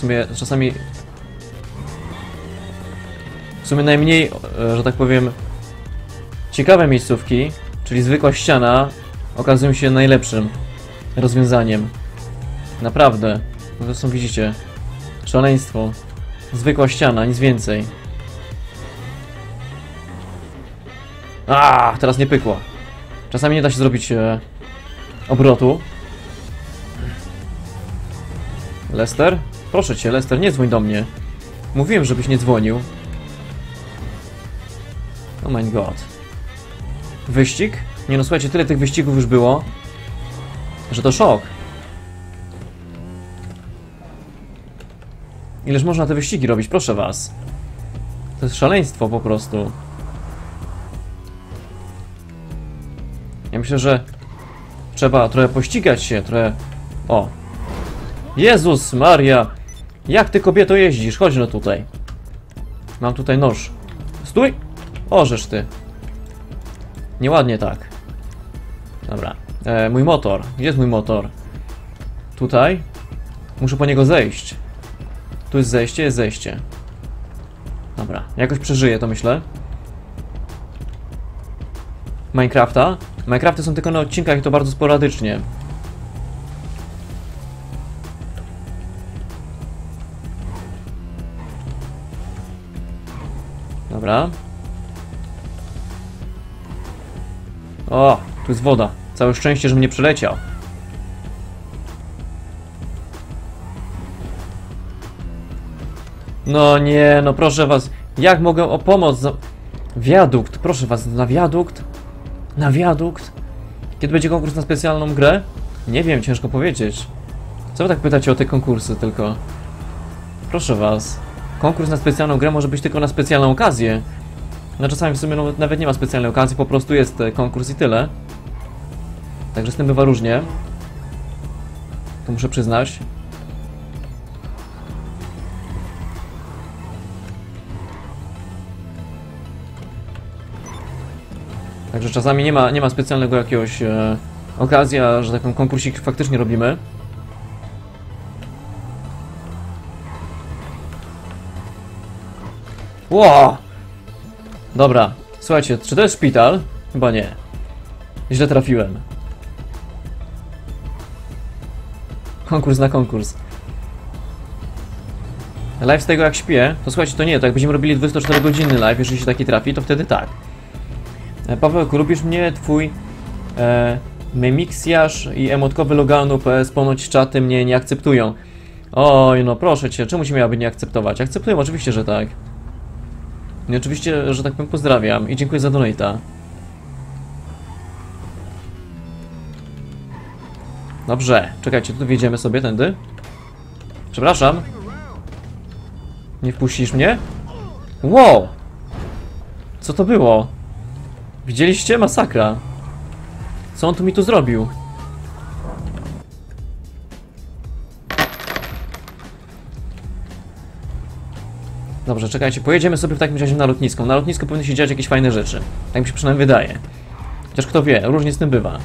sumie czasami... W sumie najmniej, e, że tak powiem, ciekawe miejscówki, czyli zwykła ściana, okazują się najlepszym rozwiązaniem. Naprawdę. Zresztą widzicie. Szaleństwo. Zwykła ściana, nic więcej. A, teraz nie pykło. Czasami nie da się zrobić e, obrotu. Lester? Proszę cię, Lester, nie dzwoń do mnie. Mówiłem, żebyś nie dzwonił. Oh my god. Wyścig? Nie no, słuchajcie, tyle tych wyścigów już było, że to szok. Ileż można te wyścigi robić, proszę was. To jest szaleństwo po prostu. Ja myślę, że trzeba trochę pościgać się, trochę... O! Jezus Maria! Jak ty kobieto jeździsz? Chodź no tutaj. Mam tutaj nóż. Stój! Orzesz ty. Nieładnie tak. Dobra. E, mój motor. Gdzie jest mój motor? Tutaj? Muszę po niego zejść. Tu jest zejście, jest zejście. Dobra. Jakoś przeżyję to myślę. Minecrafta. Minecrafty są tylko na odcinkach i to bardzo sporadycznie. Dobra. O, tu jest woda. Całe szczęście, żebym nie przeleciał. No nie, no proszę was. Jak mogę o pomoc? Wiadukt, proszę was, na wiadukt? Na wiadukt? Kiedy będzie konkurs na specjalną grę? Nie wiem, ciężko powiedzieć. Co wy tak pytacie o te konkursy tylko? Proszę was. Konkurs na specjalną grę może być tylko na specjalną okazję. No czasami w sumie no, nawet nie ma specjalnej okazji, po prostu jest e, konkurs i tyle. Także z tym bywa różnie. To muszę przyznać. Także czasami nie ma, nie ma specjalnego jakiegoś e, okazja, że taką konkursik faktycznie robimy. Ło! Dobra, słuchajcie, czy to jest szpital? Chyba nie. Źle trafiłem. Konkurs na konkurs. Live z tego jak śpię, to słuchajcie, to nie, to jak będziemy robili 24 godziny live, jeżeli się taki trafi, to wtedy tak. E, Pawełku, lubisz mnie? Twój e, memiksjarz i emotkowy Loganu PS ponoć czaty mnie nie akceptują. Oj, no proszę cię, czemu się miałaby nie akceptować? Akceptują, oczywiście, że tak. I oczywiście, że tak powiem, pozdrawiam i dziękuję za donata. Dobrze, czekajcie, tu wjedziemy sobie tędy. Przepraszam. Nie wpuścisz mnie? Wow! Co to było? Widzieliście? Masakra. Co on tu mi tu zrobił? Dobrze, czekajcie, pojedziemy sobie w takim razie na lotnisko. Na lotnisku powinny się dziać jakieś fajne rzeczy. Tak mi się przynajmniej wydaje. Chociaż kto wie, różnie z tym bywa.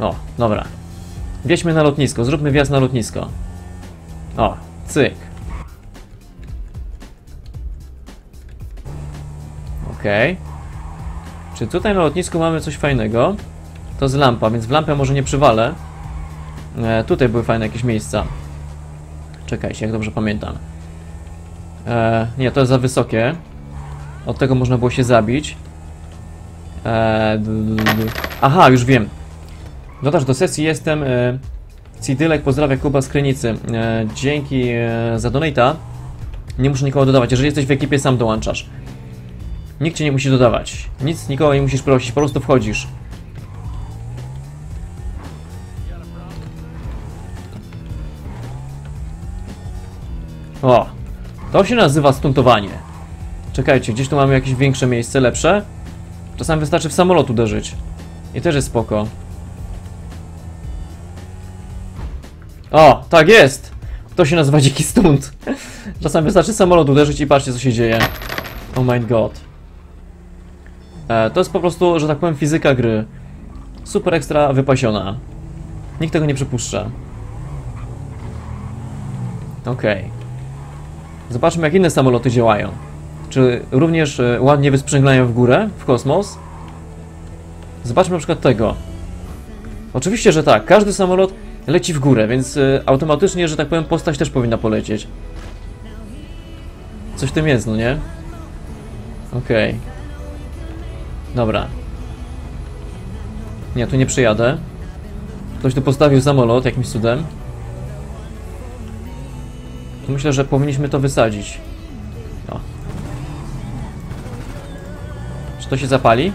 O, dobra. Wjedźmy na lotnisko, zróbmy wjazd na lotnisko. O, cyk. Okej. Czy tutaj na lotnisku mamy coś fajnego? To jest lampa, więc w lampę może nie przywalę. E, tutaj były fajne jakieś miejsca. Czekajcie, jak dobrze pamiętam. E, nie, to jest za wysokie. Od tego można było się zabić. E, d, d, d. Aha, już wiem. Dodasz do sesji jestem. E, Cidylek pozdrawia Kuba z Krynicy. E, dzięki e, za donata. Nie muszę nikogo dodawać. Jeżeli jesteś w ekipie, sam dołączasz. Nikt cię nie musi dodawać. Nic nikogo nie musisz prosić, po prostu wchodzisz. O, to się nazywa stuntowanie. Czekajcie, gdzieś tu mamy jakieś większe miejsce, lepsze? Czasami wystarczy w samolot uderzyć. I też jest spoko. O, tak jest! To się nazywa dziki stunt. Czasami wystarczy samolot uderzyć i patrzcie co się dzieje. Oh my god. E, to jest po prostu, że tak powiem, fizyka gry. Super ekstra wypasiona. Nikt tego nie przypuszcza. Okej. Zobaczmy, jak inne samoloty działają. Czy również e, ładnie wysprzęglają w górę, w kosmos? Zobaczmy na przykład tego. Oczywiście, że tak. Każdy samolot leci w górę, więc e, automatycznie, że tak powiem, postać też powinna polecieć. Coś w tym jest, no nie? Okej. Dobra. Nie, tu nie przyjadę. Ktoś tu postawił samolot jakimś cudem. Tu myślę, że powinniśmy to wysadzić. O. Czy to się zapali?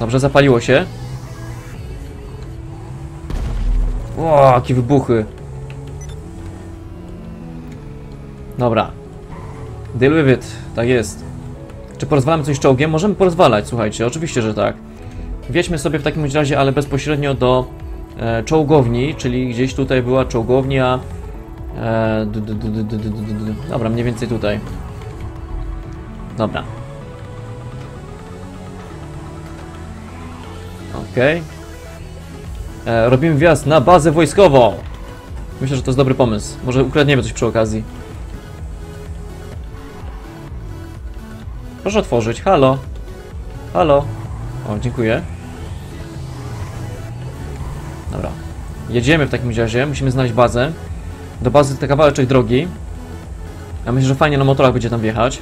Dobrze, zapaliło się. O, jakie wybuchy. Dobra. Deal with it. Tak jest. Czy porozwalamy coś czołgiem? Możemy porozwalać, słuchajcie. Oczywiście, że tak. Wjedźmy sobie w takim razie, ale bezpośrednio do e, czołgowni, czyli gdzieś tutaj była czołgownia. Eee, du, du, du, Dobra, mniej więcej tutaj. Dobra. Okej. Okay. Robimy wjazd na bazę wojskową. Myślę, że to jest dobry pomysł. Może ukradniemy coś przy okazji. Proszę otworzyć. Halo. Halo. O, dziękuję. Dobra. Jedziemy w takim razie. Musimy znaleźć bazę. Do bazy to kawałeczek drogi. Ja myślę, że fajnie na motorach będzie tam wjechać.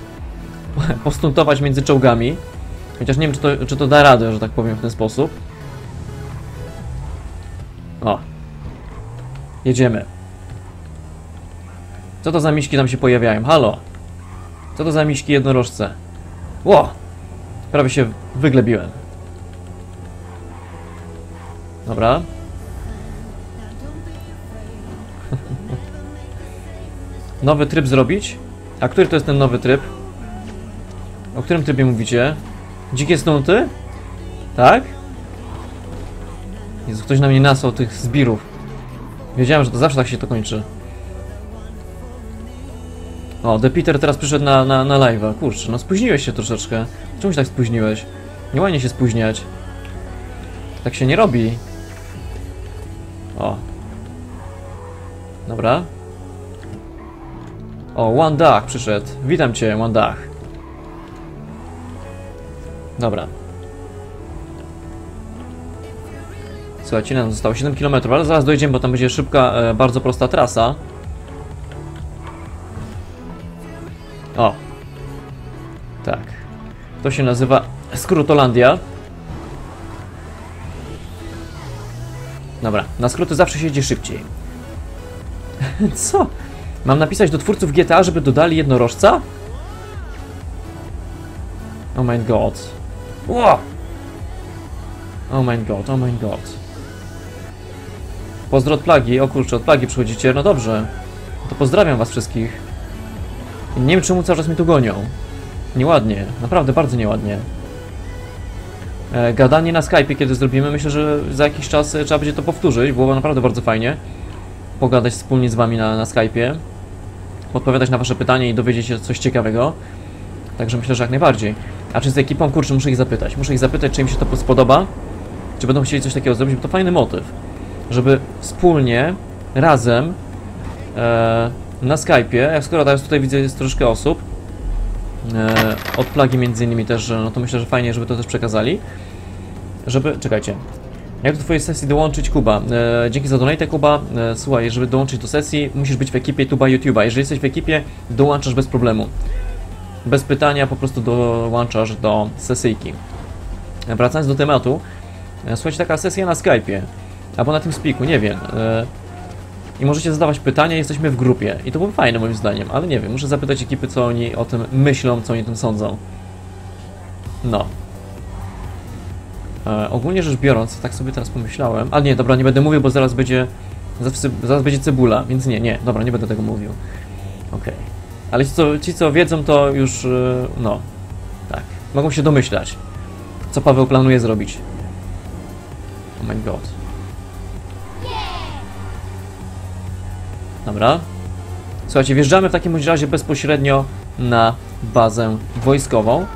Postuntować między czołgami. Chociaż nie wiem, czy to, czy to da radę, że tak powiem, w ten sposób. O. Jedziemy. Co to za miśki tam się pojawiają? Halo. Co to za miśki jednorożce? Ło! Prawie się wyglebiłem. Dobra. Nowy tryb zrobić? A który to jest ten nowy tryb? O którym trybie mówicie? Dzikie snuty? Tak? Jezu, ktoś na mnie nasał tych zbirów. Wiedziałem, że to zawsze tak się to kończy. O, The Peter teraz przyszedł na, na, na live'a. Kurczę, no spóźniłeś się troszeczkę. Czemu się tak spóźniłeś? Nie ładnie się spóźniać. Tak się nie robi. O. Dobra. O, One Dach przyszedł. Witam cię, One Dach. Dobra. Słuchajcie, nam zostało 7 km, ale zaraz dojdziemy, bo tam będzie szybka, e, bardzo prosta trasa. O. Tak. To się nazywa Skrótolandia. Dobra, na skróty zawsze się szybciej. Co? Mam napisać do twórców GTA, żeby dodali jednorożca? Oh my god. Ło! Oh my god, oh my god. Pozdro od plagi. O kurczę, od plagi przychodzicie. No dobrze. To pozdrawiam was wszystkich. Nie wiem czemu cały czas mnie tu gonią. Nieładnie, naprawdę bardzo nieładnie. E, gadanie na Skype'ie kiedy zrobimy, myślę, że za jakiś czas e, trzeba będzie to powtórzyć, byłoby naprawdę bardzo fajnie. Pogadać wspólnie z wami na, na Skype'ie. Odpowiadać na wasze pytania i dowiedzieć się coś ciekawego. Także myślę, że jak najbardziej. A czy z ekipą, kurczę, muszę ich zapytać. Muszę ich zapytać, czy im się to spodoba. Czy będą chcieli coś takiego zrobić, bo to fajny motyw. Żeby wspólnie, razem e, na Skype'ie, jak skoro teraz tutaj widzę jest troszkę osób, e, od plagi między innymi też, no to myślę, że fajnie, żeby to też przekazali. Żeby, czekajcie, jak do twojej sesji dołączyć Kuba? E, dzięki za donate Kuba. E, słuchaj, żeby dołączyć do sesji, musisz być w ekipie Tuba YouTube'a. Jeżeli jesteś w ekipie, dołączasz bez problemu. Bez pytania po prostu dołączasz do sesyjki. E, wracając do tematu, e, słuchajcie, taka sesja na Skype'ie, albo na tym spiku, nie wiem. E, i możecie zadawać pytania, jesteśmy w grupie. I to byłoby fajne moim zdaniem, ale nie wiem, muszę zapytać ekipy, co oni o tym myślą, co oni o tym sądzą. No. E, ogólnie rzecz biorąc, tak sobie teraz pomyślałem. Ale nie, dobra, nie będę mówił, bo zaraz będzie. Zaraz, będzie cebula, więc nie, nie, dobra, nie będę tego mówił. Okej. Ale ci co, ci, co wiedzą, to już. e, No. Tak. Mogą się domyślać, co Paweł planuje zrobić. Oh my god. Dobra. Słuchajcie, wjeżdżamy w takim razie bezpośrednio na bazę wojskową.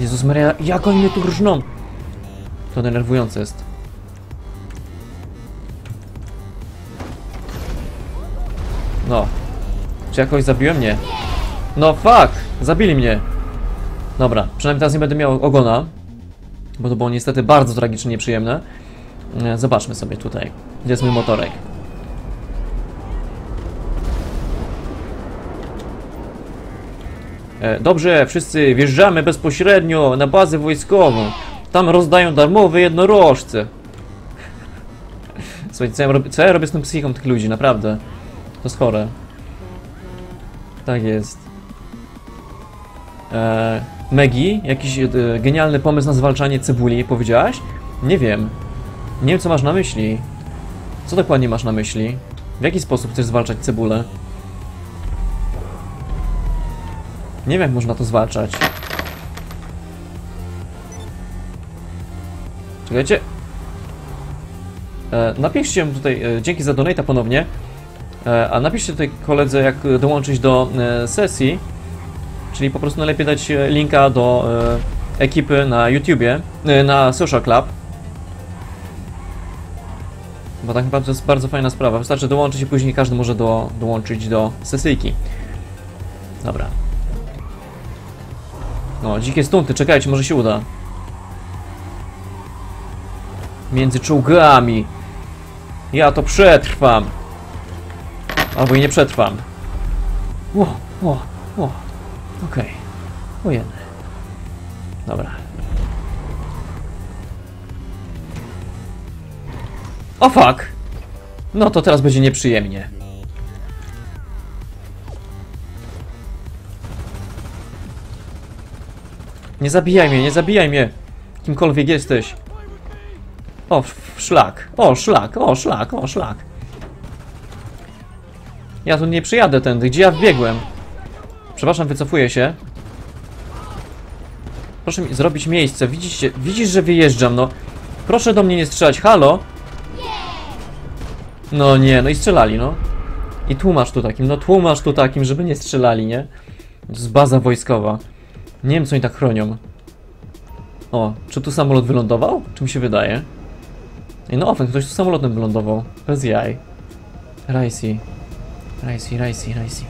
Jezus Maria, jak oni mnie tu różną? To denerwujące jest. No. Czy jakoś zabiłem? Nie. No fuck! Zabili mnie. Dobra, przynajmniej teraz nie będę miał ogona. Bo to było niestety bardzo tragicznie nieprzyjemne. E, Zobaczmy sobie tutaj. Gdzie jest mój motorek? E, Dobrze, wszyscy wjeżdżamy bezpośrednio na bazę wojskową. Tam rozdają darmowe jednorożce. Słuchajcie, co ja, robię, co ja robię z tą psychiką tych ludzi, naprawdę. To jest chore. Tak jest. E, Megi, jakiś e, genialny pomysł na zwalczanie cebuli, powiedziałaś? Nie wiem. Nie wiem, co masz na myśli. Co dokładnie masz na myśli? W jaki sposób chcesz zwalczać cebulę? Nie wiem, jak można to zwalczać. Czekajcie. E, napiszcie tutaj, e, dzięki za donata ponownie. E, a napiszcie tutaj koledze, jak dołączyć do e, sesji. Czyli po prostu najlepiej dać linka do ekipy na YouTubie, na Social Club. Bo tak naprawdę to jest bardzo fajna sprawa. Wystarczy dołączyć i później każdy może do, dołączyć do sesyjki. Dobra. No, dzikie stunty, czekajcie, może się uda. Między czołgami. Ja to przetrwam. Albo i nie przetrwam. Ło, ło, ło. Okej. Okay. Dobra. O fuck! No to teraz będzie nieprzyjemnie. Nie zabijaj mnie, nie zabijaj mnie! Kimkolwiek jesteś. O, szlak. O, szlak, o, szlak, o, szlak. Ja tu nie przyjadę tędy. Gdzie ja wbiegłem? Przepraszam, wycofuję się. Proszę mi zrobić miejsce. Widzicie, widzisz, że wyjeżdżam, no. Proszę do mnie nie strzelać. Halo? No nie, no i strzelali, no. I tłumacz tu takim, no tłumacz tu takim, żeby nie strzelali, nie? To jest baza wojskowa. Nie wiem, co oni tak chronią. O, czy tu samolot wylądował? Czy mi się wydaje? Ej, no ofen, ktoś tu samolotem wylądował. Bez jaj. Rajsi. Rajsi, Rajsi, Rajsi.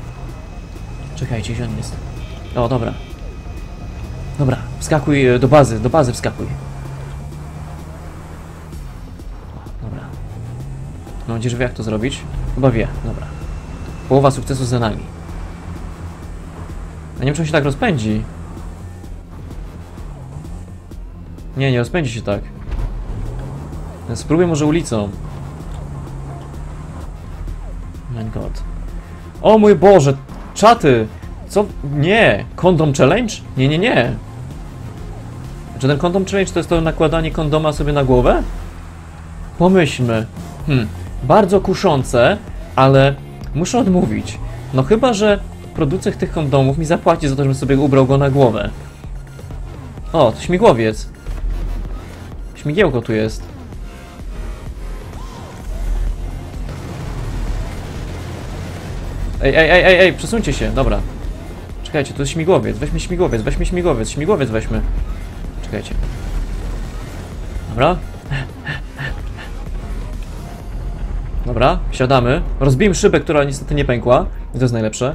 Czekajcie, gdzie on jest? O, dobra. Dobra, wskakuj e, do bazy, do bazy wskakuj. O, Dobra. Mam nadzieję, że wie jak to zrobić. Chyba wie, dobra. Połowa sukcesu za nami. A nie wiem, czy on się tak rozpędzi. Nie, nie rozpędzi się tak. Spróbuję może ulicą. My god. O mój Boże, czaty! Co? Nie! Kondom challenge? Nie, nie, nie. Czy ten kondom challenge to jest to nakładanie kondoma sobie na głowę? Pomyślmy. Hmm, bardzo kuszące, ale muszę odmówić. No chyba, że producent tych kondomów mi zapłaci za to, żebym sobie ubrał go na głowę. O, to śmigłowiec. Śmigiełko tu jest. Ej, ej, ej, ej, ej, przesuńcie się, dobra. Czekajcie, to jest śmigłowiec, weźmy śmigłowiec, weźmy śmigłowiec, śmigłowiec weźmy. Czekajcie. Dobra. Dobra, wsiadamy. Rozbijmy szybę, która niestety nie pękła. I to jest najlepsze.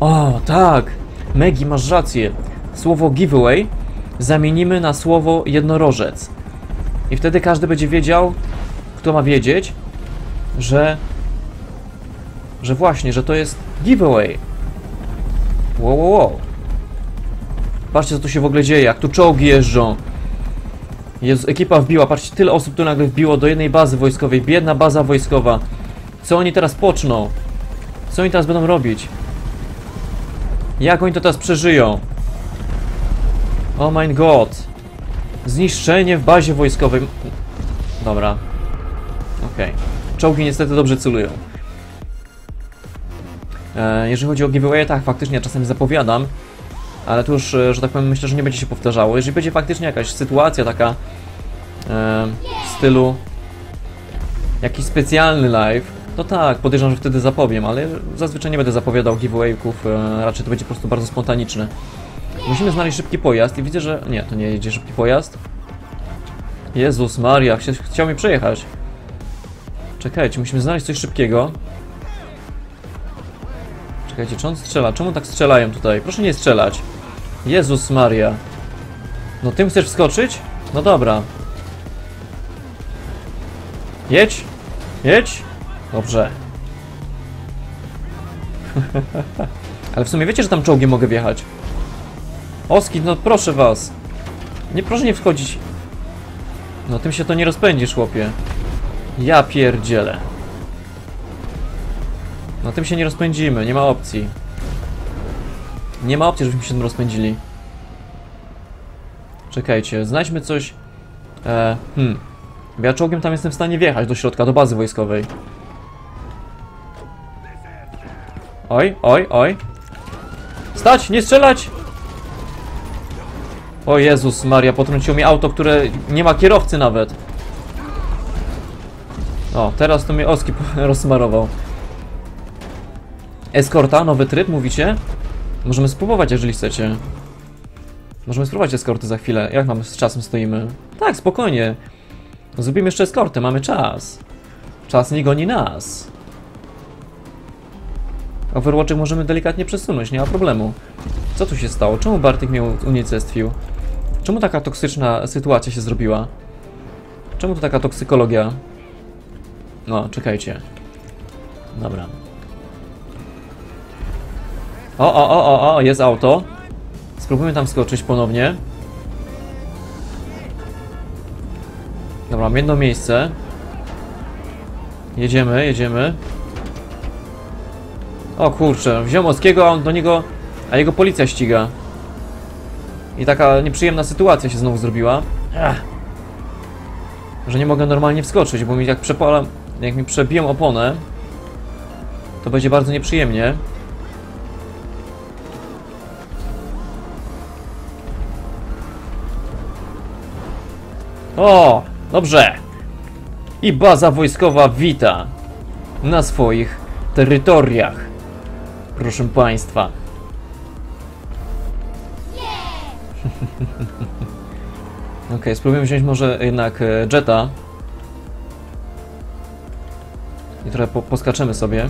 O, tak! Megi, masz rację. Słowo giveaway zamienimy na słowo jednorożec. I wtedy każdy będzie wiedział, kto ma wiedzieć, że że właśnie, że to jest giveaway. Wow, wow, wow. Patrzcie, co tu się w ogóle dzieje, jak tu czołgi jeżdżą. Jezu, ekipa wbiła, patrzcie, tyle osób tu nagle wbiło do jednej bazy wojskowej, biedna baza wojskowa. Co oni teraz poczną? Co oni teraz będą robić? Jak oni to teraz przeżyją? Oh my god. Zniszczenie w bazie wojskowej. Dobra. Okej. Czołgi niestety dobrze celują. E, Jeżeli chodzi o giveaway, tak, faktycznie czasem zapowiadam, ale tu już, e, że tak powiem, myślę, że nie będzie się powtarzało. Jeżeli będzie faktycznie jakaś sytuacja taka e, w stylu jakiś specjalny live, to tak, podejrzewam, że wtedy zapowiem, ale zazwyczaj nie będę zapowiadał giveawayków, raczej to będzie po prostu bardzo spontaniczne. Musimy znaleźć szybki pojazd i widzę, że... Nie, to nie jedzie szybki pojazd. Jezus Maria, chcia- chciał mi przejechać. Czekajcie, musimy znaleźć coś szybkiego. Czekajcie, czy on strzela? Czemu tak strzelają tutaj? Proszę nie strzelać. Jezus Maria. No tym chcesz wskoczyć? No dobra. Jedź. Jedź. Dobrze. Ale w sumie wiecie, że tam czołgiem mogę wjechać. Oski, no proszę was. Nie, proszę nie wchodzić. No tym się to nie rozpędzisz, chłopie. Ja pierdzielę. No tym się nie rozpędzimy, nie ma opcji. Nie ma opcji, żebyśmy się tym rozpędzili. Czekajcie, znajdźmy coś... E, hmm. Ja czołgiem tam jestem w stanie wjechać do środka, do bazy wojskowej. Oj, oj, oj. Stać, nie strzelać! O Jezus Maria, potrąciło mi auto, które nie ma kierowcy nawet. O, teraz to mnie Oski rozsmarował. Eskorta, nowy tryb, mówicie? Możemy spróbować, jeżeli chcecie. Możemy spróbować eskorty za chwilę. Jak mamy z czasem stoimy? Tak, spokojnie. Zrobimy jeszcze eskortę, mamy czas. Czas nie goni nas. Overwatchek możemy delikatnie przesunąć, nie ma problemu. Co tu się stało? Czemu Bartek mnie unicestwił? Czemu taka toksyczna sytuacja się zrobiła? Czemu to taka toksykologia? No, czekajcie. Dobra. O, o, o, o, o, jest auto. Spróbujmy tam skoczyć ponownie. Dobra, mam jedno miejsce. Jedziemy, jedziemy. O kurczę, wziął Moskiego, a on do niego... A jego policja ściga. I taka nieprzyjemna sytuacja się znowu zrobiła. Ech. Że nie mogę normalnie wskoczyć, bo mi jak przepalam... Jak mi przebiją oponę... To będzie bardzo nieprzyjemnie. O, dobrze. I baza wojskowa wita na swoich terytoriach. Proszę państwa. Okej, spróbujemy wziąć może jednak e, Jetta. I trochę po, poskaczemy sobie.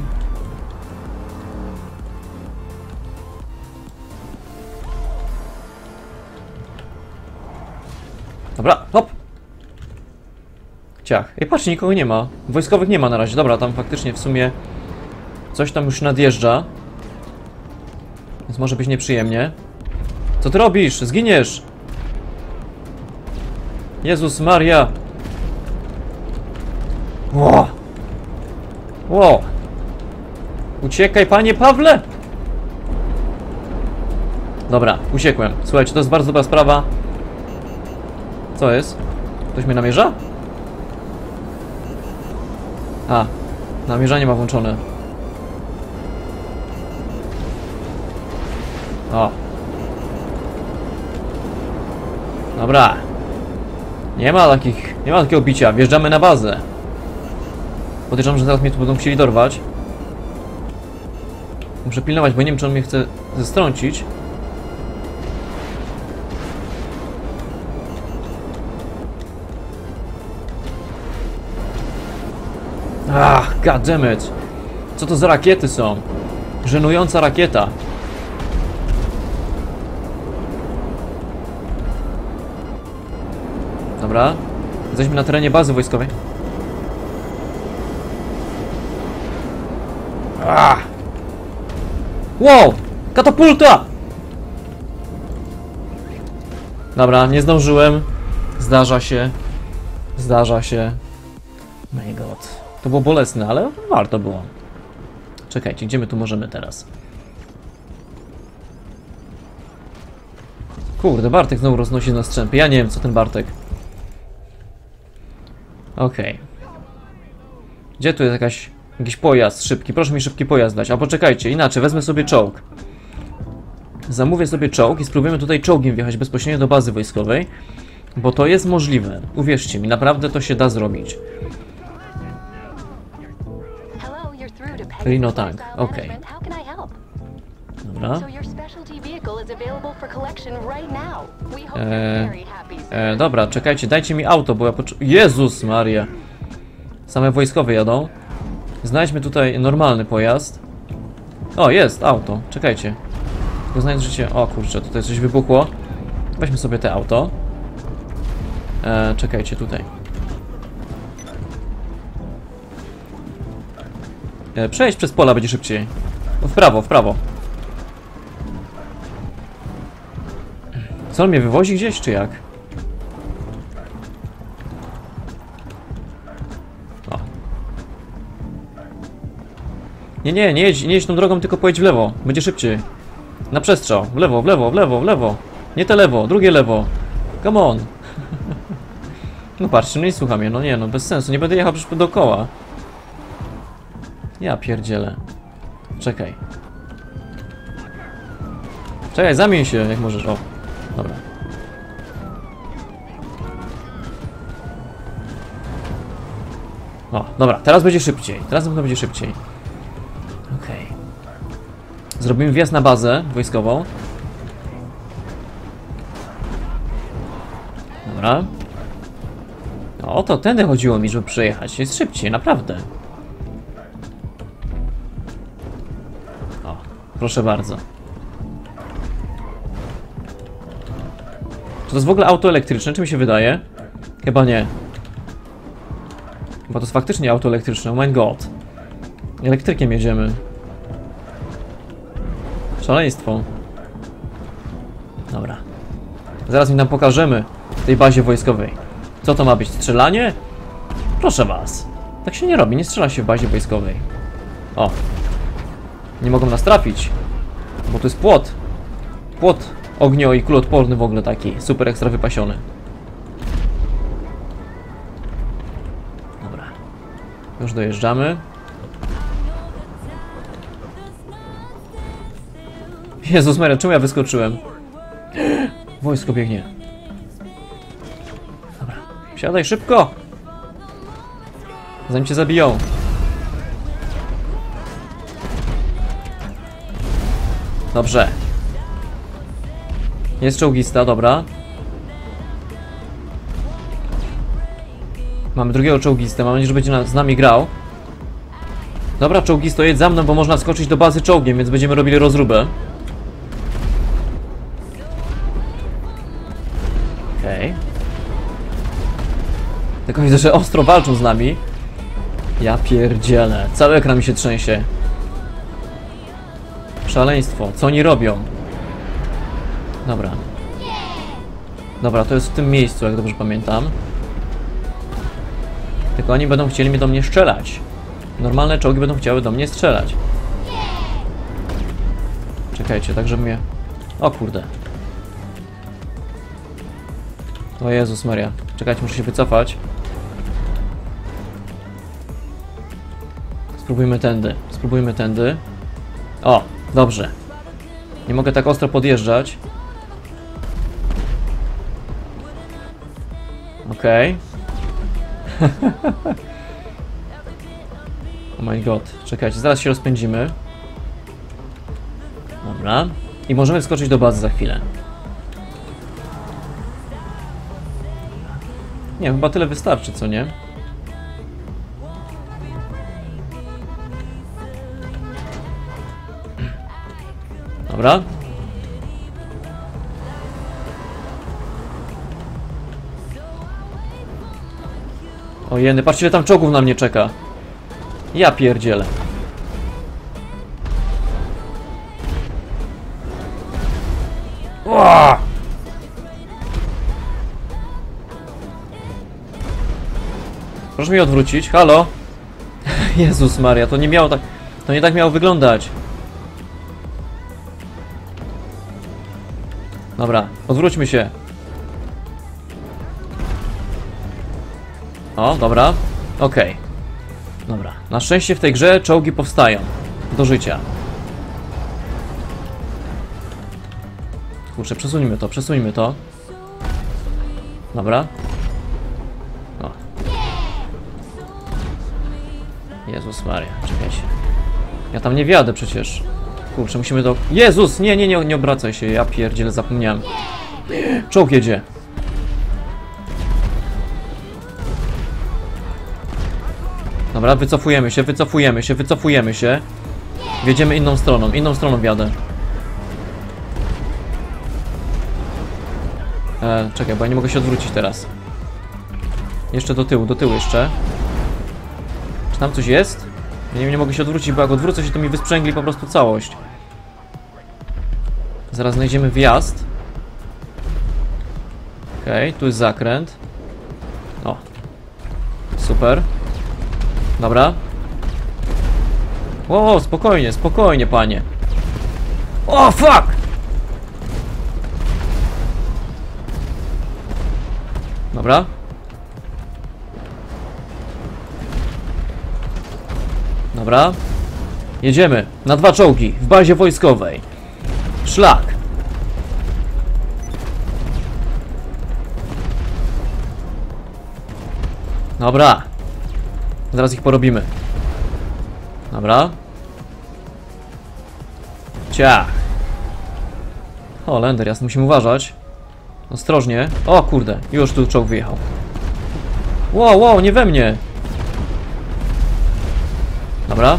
Ciach. Ej, patrz, nikogo nie ma. Wojskowych nie ma na razie. Dobra, tam faktycznie w sumie coś tam już nadjeżdża. Więc może być nieprzyjemnie. Co ty robisz? Zginiesz! Jezus Maria! Ło! Ło! Uciekaj, panie Pawle! Dobra, uciekłem. Słuchajcie, to jest bardzo dobra sprawa. Co jest? Ktoś mnie namierza? A, namierzanie ma włączone. O. Dobra. Nie ma takich, nie ma takiego bicia. Wjeżdżamy na bazę. Podejrzewam, że zaraz mnie tu będą chcieli dorwać. Muszę pilnować, bo nie wiem, czy on mnie chce zestrącić. Goddammit. Co to za rakiety są? Żenująca rakieta. Dobra. Jesteśmy na terenie bazy wojskowej. Ah! Wow! Katapulta! Dobra, nie zdążyłem. Zdarza się. Zdarza się. My god. To było bolesne, ale warto było. Czekajcie, gdzie my tu możemy teraz? Kurde, Bartek znowu roznosi na strzępy. Ja nie wiem, co ten Bartek. Okej. Gdzie tu jest jakaś, jakiś pojazd szybki? Proszę mi szybki pojazd dać. A poczekajcie, inaczej, wezmę sobie czołg. Zamówię sobie czołg i spróbujemy tutaj czołgiem wjechać bezpośrednio do bazy wojskowej. Bo to jest możliwe. Uwierzcie mi, naprawdę to się da zrobić. For collection right now. We hope Eee. E, dobra, czekajcie, dajcie mi auto, bo ja potrzebuję... Jezus Maria! Same wojskowe jadą. Znajdźmy tutaj normalny pojazd. O, jest auto. Czekajcie. Tylko znając życie... O kurczę, tutaj coś wybuchło. Weźmy sobie te auto. E, czekajcie, tutaj. E, przejdź przez pola, będzie szybciej. W prawo, w prawo. Co, on mnie wywozi gdzieś, czy jak? O. Nie, nie, nie jedź, nie jedź tą drogą, tylko pojedź w lewo. Będzie szybciej. Na przestrzał. W lewo, w lewo, w lewo, w lewo. Nie te lewo, drugie lewo. Come on. No patrzcie, no i słucha mnie. No nie, no bez sensu. Nie będę jechał przecież dookoła. Ja pierdzielę. Czekaj. Czekaj, zamień się, jak możesz. O, dobra. O, dobra, teraz będzie szybciej. Teraz na pewno będzie szybciej. Okej. Zrobimy wjazd na bazę wojskową. Dobra. O to tędy chodziło mi, żeby przejechać. Jest szybciej, naprawdę. Proszę bardzo. Czy to jest w ogóle auto elektryczne? Czy mi się wydaje? Chyba nie. Chyba to jest faktycznie auto elektryczne. Oh my god. Elektrykiem jedziemy. Szaleństwo. Dobra. Zaraz mi tam pokażemy w tej bazie wojskowej. Co to ma być? Strzelanie? Proszę was. Tak się nie robi, nie strzela się w bazie wojskowej. O. Nie mogą nas trafić. Bo to jest płot. Płot ognio i kuloodporny w ogóle taki. Super ekstra wypasiony. Dobra. Już dojeżdżamy. Jezus Maria, czemu ja wyskoczyłem? Wojsko biegnie. Dobra, siadaj szybko! Zanim cię zabiją. Dobrze. Jest czołgista, dobra. Mamy drugiego czołgistę, mam nadzieję, że będzie z nami grał. Dobra, czołgisto, jedź za mną, bo można skoczyć do bazy czołgiem, więc będziemy robili rozróbę. Okej. Tylko widzę, że ostro walczą z nami. Ja pierdzielę. Cały ekran mi się trzęsie. Szaleństwo. Co oni robią? Dobra. Dobra, to jest w tym miejscu, jak dobrze pamiętam. Tylko oni będą chcieli mnie do mnie strzelać. Normalne czołgi będą chciały do mnie strzelać. Czekajcie, tak żeby mnie... O kurde. O Jezus Maria. Czekajcie, muszę się wycofać. Spróbujmy tędy. Spróbujmy tędy. O, dobrze. Nie mogę tak ostro podjeżdżać. Okej. oh my god. Czekajcie, zaraz się rozpędzimy. Dobra. I możemy wskoczyć do bazy za chwilę. Nie, chyba tyle wystarczy, co nie? Dobra. O jeny, patrzcie ile tam czołgów na mnie czeka. Ja pierdzielę. Proszę mi odwrócić, halo? Jezus Maria, to nie miało tak... To nie tak miało wyglądać. Odwróćmy się. O, dobra. Okej. Dobra. Na szczęście w tej grze czołgi powstają. Do życia. Kurczę, przesuńmy to, przesuńmy to. Dobra. O. Jezus Maria, czekajcie. Ja tam nie wjadę przecież. Kurczę, musimy do... Jezus! Nie, nie, nie, nie obracaj się, ja pierdzielę, zapomniałem. Czołg jedzie. Dobra, wycofujemy się, wycofujemy się, wycofujemy się. Wjedziemy inną stroną, inną stroną wjadę. E, czekaj, bo ja nie mogę się odwrócić teraz. Jeszcze do tyłu, do tyłu jeszcze. Czy tam coś jest? Nie, nie mogę się odwrócić, bo jak odwrócę się, to mi wysprzęgli po prostu całość. Zaraz znajdziemy wjazd. Okej, tu jest zakręt. O. Super. Dobra. O, spokojnie, spokojnie, panie. O, fuck! Dobra. Dobra. Jedziemy na dwa czołgi w bazie wojskowej. Szlak. Dobra. Zaraz ich porobimy. Dobra. Ciach. O, Lender, jasno, musimy uważać. Ostrożnie. O, kurde, już tu czołg wyjechał. Wow, wow, nie we mnie. Dobra.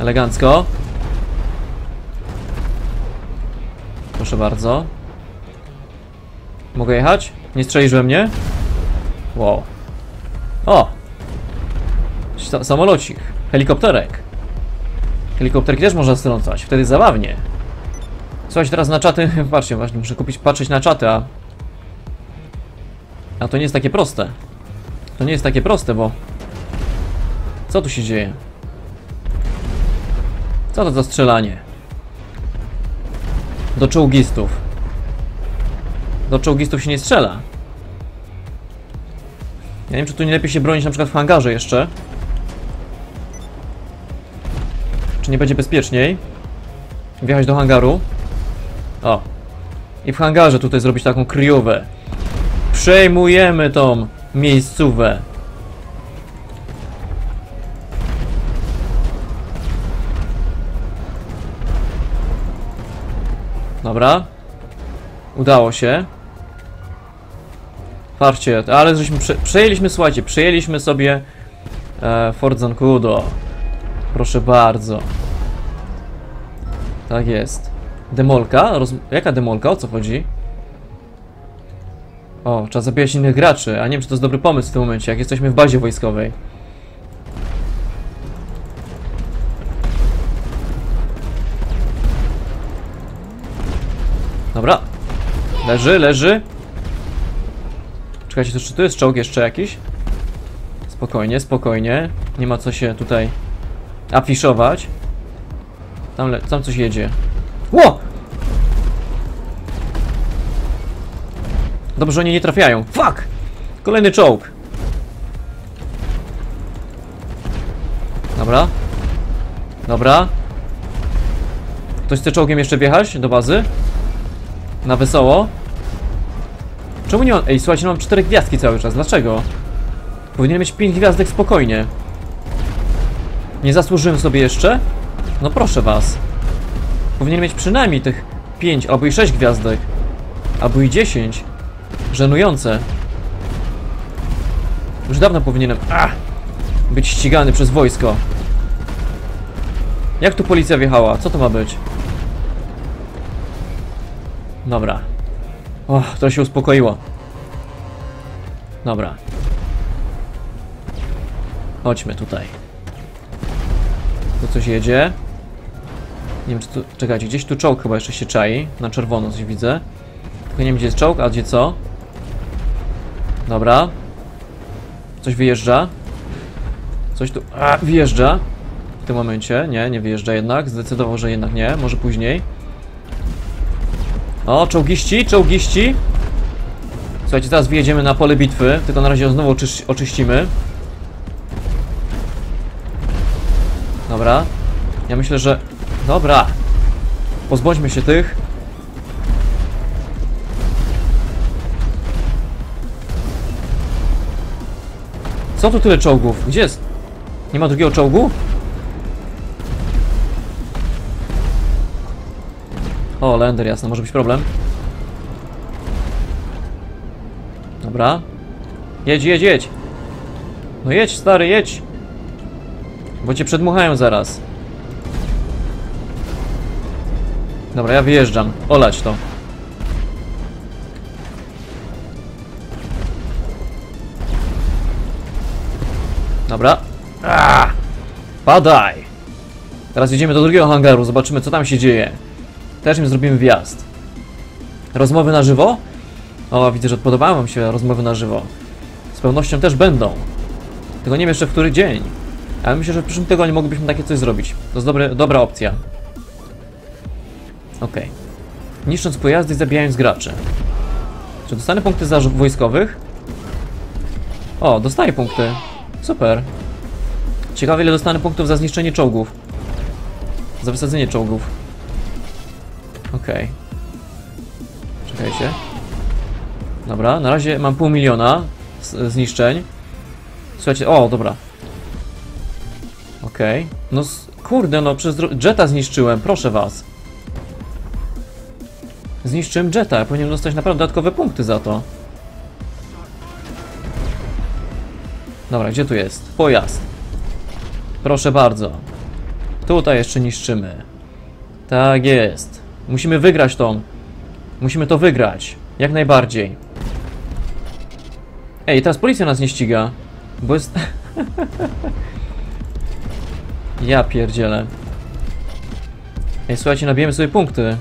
Elegancko. Proszę bardzo. Mogę jechać? Nie strzelisz we mnie? Wow. O! Sa samolocik. Helikopterek. Helikopterki też można strącać. Wtedy zabawnie. Słuchajcie, teraz na czaty... Patrzcie, właśnie muszę kupić, patrzeć na czaty, a... A to nie jest takie proste. To nie jest takie proste, bo... Co tu się dzieje? Co to za strzelanie? Do czołgistów. Do czołgistów się nie strzela. Ja nie wiem, czy tu nie lepiej się bronić na przykład w hangarze jeszcze. Czy nie będzie bezpieczniej? Wjechać do hangaru. O. I w hangarze tutaj zrobić taką kryjówę. Przejmujemy tą miejscówę. Dobra. Udało się. Ale żeśmy prze, przejęliśmy, słuchajcie, przejęliśmy sobie e, Fort Zancudo. Proszę bardzo. Tak jest. Demolka? Roz... Jaka demolka? O co chodzi? O, trzeba zabijać innych graczy, a nie wiem, czy to jest dobry pomysł w tym momencie, jak jesteśmy w bazie wojskowej. Dobra. Leży, leży. Czekajcie, to czy tu jest czołg jeszcze jakiś? Spokojnie, spokojnie. Nie ma co się tutaj afiszować. Tam, tam coś jedzie. Ło! Dobrze, oni nie trafiają. Fuck! Kolejny czołg. Dobra. Dobra. Ktoś chce czołgiem jeszcze wjechać do bazy? Na wesoło? Czemu nie mam... Ej, słuchajcie, no mam cztery gwiazdki cały czas. Dlaczego? Powinien mieć pięć gwiazdek spokojnie. Nie zasłużyłem sobie jeszcze? No proszę was. Powinien mieć przynajmniej tych 5 albo i 6 gwiazdek. Albo i 10. Żenujące. Już dawno powinienem ach, być ścigany przez wojsko. Jak tu policja wjechała? Co to ma być? Dobra. Och, to się uspokoiło. Dobra. Chodźmy tutaj. Tu coś jedzie. Nie wiem czy tu... Czekajcie, gdzieś tu czołg chyba jeszcze się czai. Na czerwono coś widzę. Tylko nie wiem gdzie jest czołg, a gdzie co. Dobra. Coś wyjeżdża. Coś tu... A, wyjeżdża. W tym momencie. Nie, nie wyjeżdża jednak. Zdecydował, że jednak nie. Może później. O, czołgiści, czołgiści. Słuchajcie, teraz wyjedziemy na pole bitwy. Tylko na razie znowu oczyś oczyścimy. Dobra. Ja myślę, że... Dobra. Pozbądźmy się tych. Co tu tyle czołgów? Gdzie jest? Nie ma drugiego czołgu? O, Lender, jasno, może być problem. Dobra. Jedź, jedź, jedź. No jedź, stary, jedź. Bo cię przedmuchają zaraz. Dobra, ja wyjeżdżam. Olać to. Dobra. Padaj! Teraz jedziemy do drugiego hangaru, zobaczymy co tam się dzieje. Też im zrobimy wjazd. Rozmowy na żywo? O, widzę, że podobały wam się rozmowy na żywo. Z pewnością też będą. Tylko nie wiem jeszcze w który dzień. Ale myślę, że w przyszłym tygodniu moglibyśmy takie coś zrobić. To jest dobre, dobra opcja. Okej. Niszcząc pojazdy i zabijając graczy. Czy dostanę punkty za wojskowych? O, dostaję punkty. Super. Ciekawe ile dostanę punktów za zniszczenie czołgów. Za wysadzenie czołgów. Okej. Czekajcie. Dobra, na razie mam pół miliona zniszczeń. Słuchajcie, o, dobra. Okej. No, s- kurde, no przez jeta zniszczyłem, proszę was. Zniszczyłem jeta, ja powinienem dostać naprawdę dodatkowe punkty za to. Dobra, gdzie tu jest? Pojazd. Proszę bardzo. Tutaj jeszcze niszczymy. Tak jest. Musimy wygrać tą. Musimy to wygrać. Jak najbardziej. Ej, teraz policja nas nie ściga. Bo jest... ja pierdzielę. Ej, słuchajcie, nabijemy sobie punkty.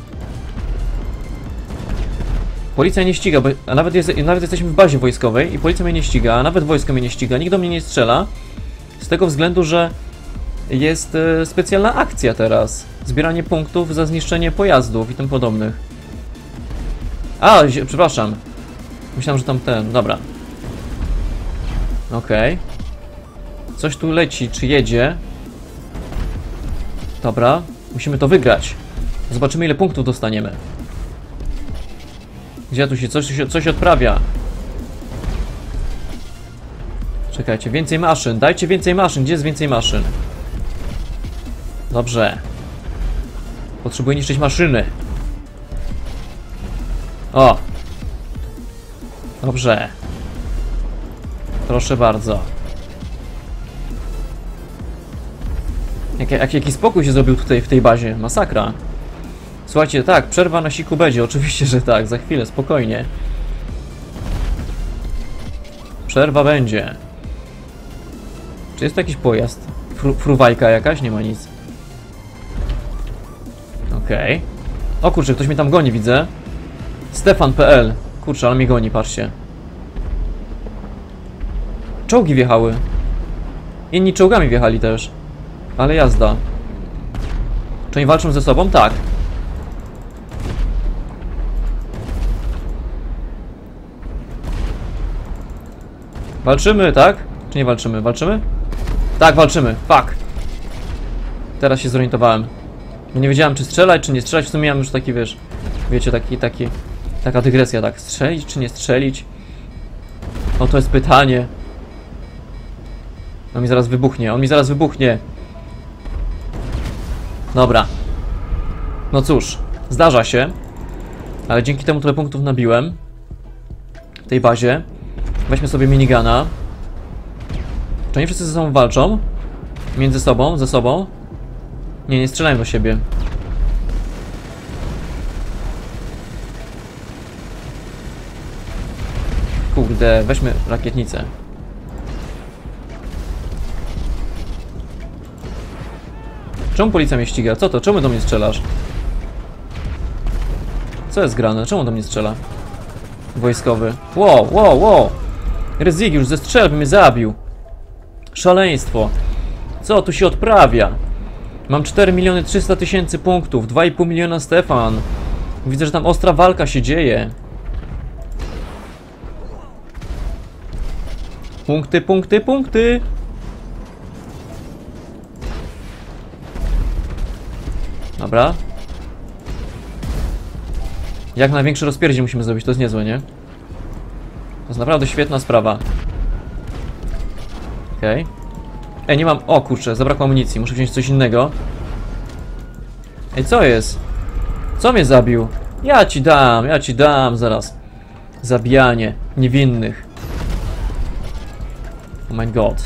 Policja nie ściga, bo nawet, jest, nawet jesteśmy w bazie wojskowej i policja mnie nie ściga, a nawet wojsko mnie nie ściga, nikt do mnie nie strzela. Z tego względu, że jest e, specjalna akcja teraz. Zbieranie punktów za zniszczenie pojazdów i tym podobnych. A, przepraszam. Myślałem, że tam ten, dobra. Okej. Coś tu leci, czy jedzie. Dobra, musimy to wygrać. Zobaczymy ile punktów dostaniemy. Gdzie tu się coś, coś, coś odprawia? Czekajcie, więcej maszyn. Dajcie więcej maszyn. Gdzie jest więcej maszyn? Dobrze. Potrzebuję niszczyć maszyny. O! Dobrze. Proszę bardzo. Jak, jak, jaki spokój się zrobił tutaj w tej bazie. Masakra. Słuchajcie, tak, przerwa na siku będzie. Oczywiście, że tak. Za chwilę, spokojnie. Przerwa będzie. Czy jest to jakiś pojazd? Fru, fruwajka jakaś? Nie ma nic. Okej. O kurczę, ktoś mnie tam goni, widzę. Stefan.pl Kurczę, ale mnie goni, patrzcie. Czołgi wjechały. Inni czołgami wjechali też. Ale jazda. Czy oni walczą ze sobą? Tak. Walczymy, tak? Czy nie walczymy? Walczymy? Tak, walczymy. Fuck. Teraz się zorientowałem. No nie wiedziałem, czy strzelać, czy nie strzelać. W sumie miałem już taki, wiesz, wiecie, taki, taki, taka dygresja, tak. Strzelić, czy nie strzelić? O, to jest pytanie. On mi zaraz wybuchnie, on mi zaraz wybuchnie. Dobra. No cóż, zdarza się. Ale dzięki temu tyle punktów nabiłem. W tej bazie. Weźmy sobie minigana. Czy oni wszyscy ze sobą walczą? Między sobą, ze sobą? Nie, nie strzelają do siebie. Kurde, weźmy rakietnicę. Czemu policja mnie ściga? Co to? Czemu do mnie strzelasz? Co jest grane? Czemu do mnie strzela? Wojskowy. Wow, wow, wow! Ryzyk już ze strzelby mnie zabił. Szaleństwo. Co tu się odprawia? Mam 4 miliony 300 tysięcy punktów, 2,5 miliona Stefan. Widzę, że tam ostra walka się dzieje. Punkty, punkty, punkty! Dobra. Jak największy rozpierdziel musimy zrobić, to jest niezłe, nie? To jest naprawdę świetna sprawa. Okej. Ej, nie mam... O kurczę, zabrakło amunicji, muszę wziąć coś innego. Ej, co jest? Co mnie zabił? Ja ci dam, ja ci dam zaraz. Zabijanie niewinnych. Oh my god.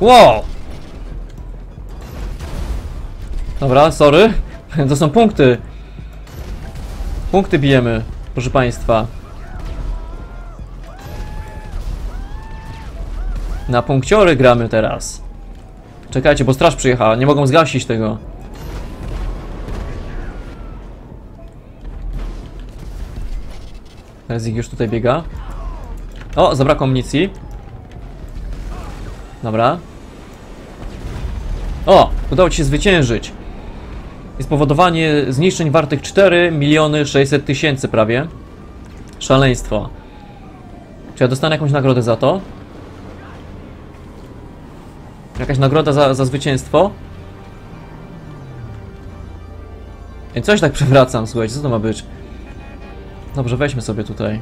Wow! Dobra, sorry. To są punkty. Punkty bijemy, proszę państwa. Na punkciory gramy teraz. Czekajcie, bo straż przyjechała, nie mogą zgasić tego. Rezik już tutaj biega. O, zabrakło amunicji. Dobra. O, udało ci się zwyciężyć. I spowodowanie zniszczeń wartych 4 miliony 600 tysięcy prawie. Szaleństwo. Czy ja dostanę jakąś nagrodę za to? Jakaś nagroda za, za zwycięstwo? I coś tak przewracam, słuchajcie, co to ma być? Dobrze, weźmy sobie tutaj.